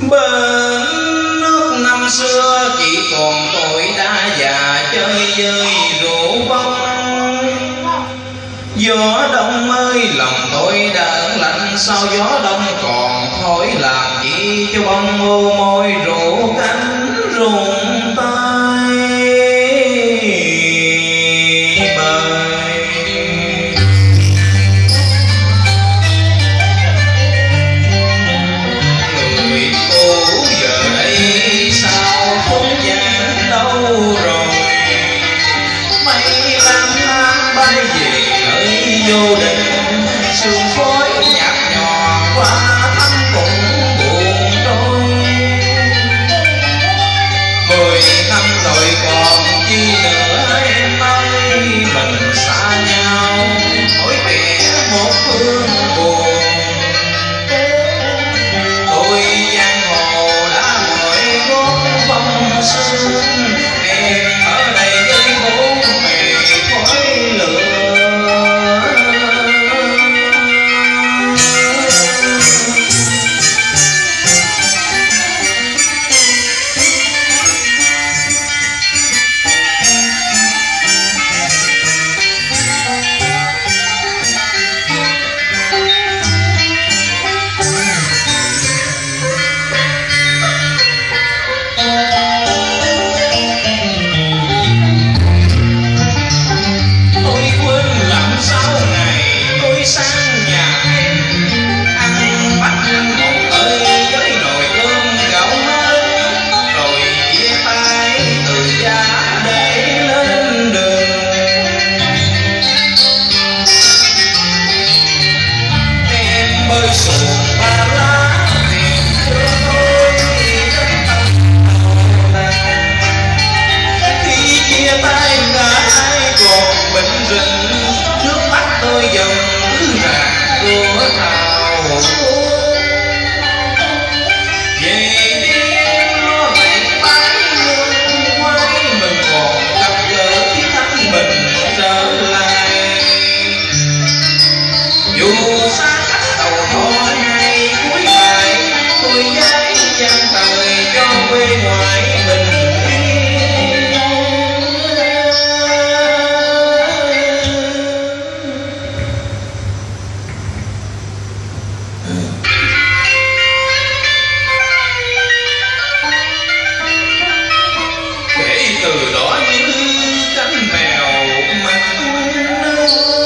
bên nước năm xưa chỉ còn tội đã già chơi dơi rượu vong gió đông ơi, lòng tôi đã lạnh, sao gió đông còn thổi làm chi cho bông ô môi rượu cánh rụng. وإن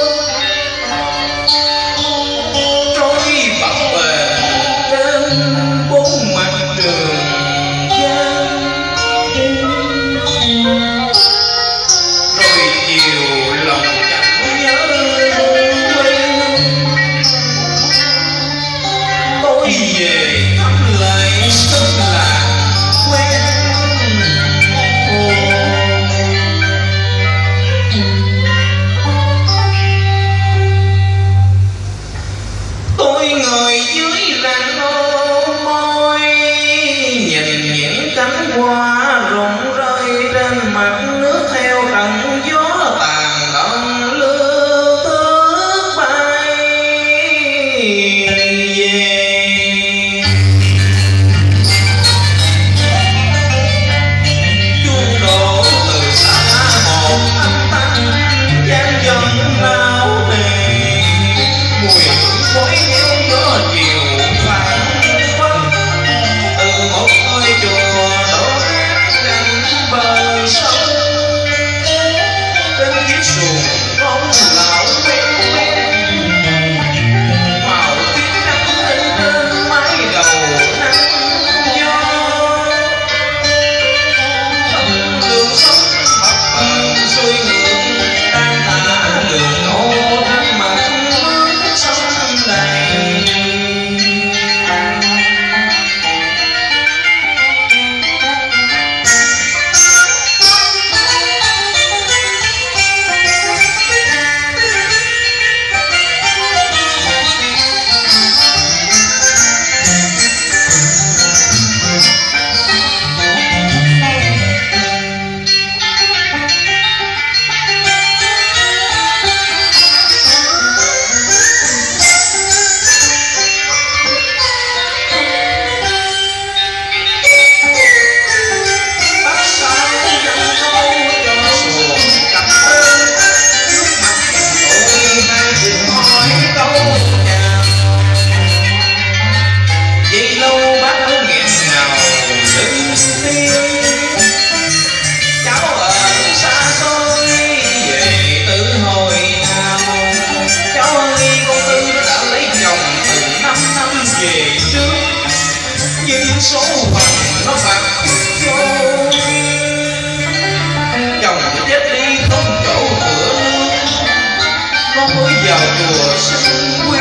我要我是因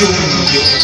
Júnior.